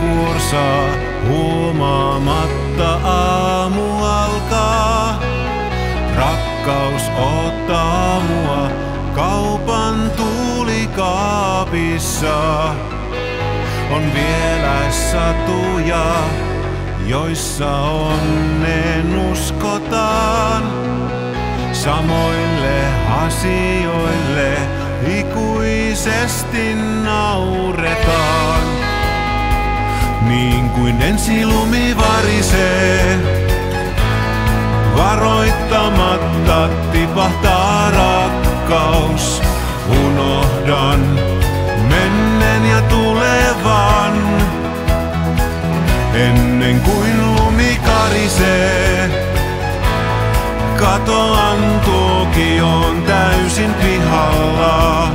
Kuorsaa, huomaamatta aamu alkaa. Rakkaus ottaa mua kaupan tuulikaapissa. On vielä satuja, joissa onnen uskotaan. Samoille asioille ikuisesti nauretaan. Kuin ensi lumi varisee, varoittamatta tipahtaa rakkaus. Unohdan menneen ja tulevan, ennen kuin lumi karisee. Katoan tuokioon täysin pihalla.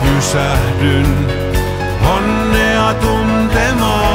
Pysähdyn onnea tuntemaan.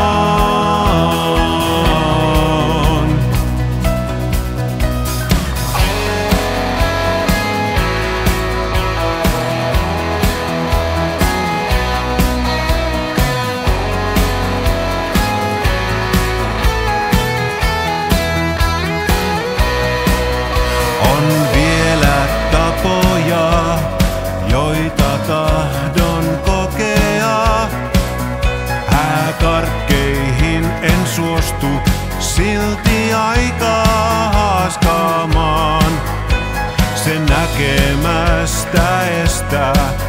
Aikaa haaskaamaan. Se näkemästä estää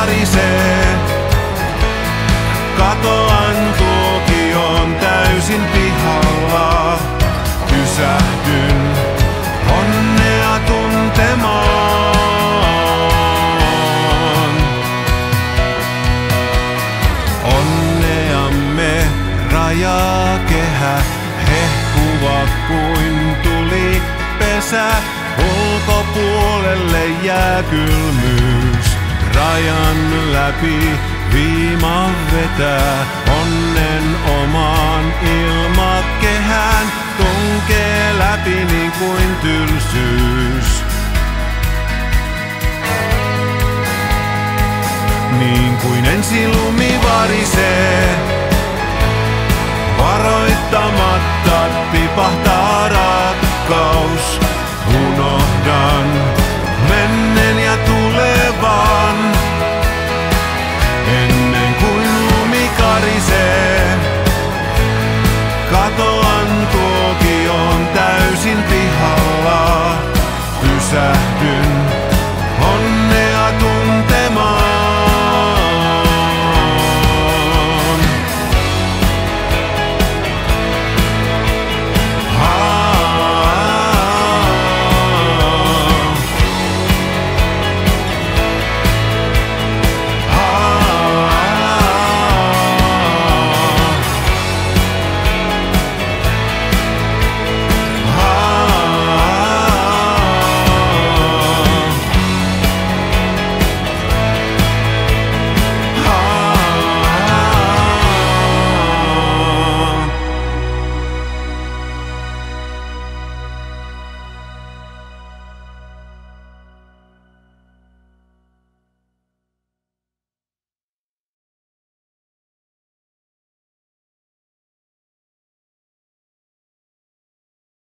lumi karisee. Katoan tuokioon täysin pihalla. Pysähdyn onnea tuntemaan. Onneamme rajakehä hehkuva kuin tuli pesä. Ulkopuolelle jää kylmyys. Rajan läpi viima vetää onnen omaan ilmakehään. Tunkee läpi niin kuin tylsyys. Niin kuin ensi lumi varisee. Varoittamatta tipahtaa rakkaus. Unohdan mennä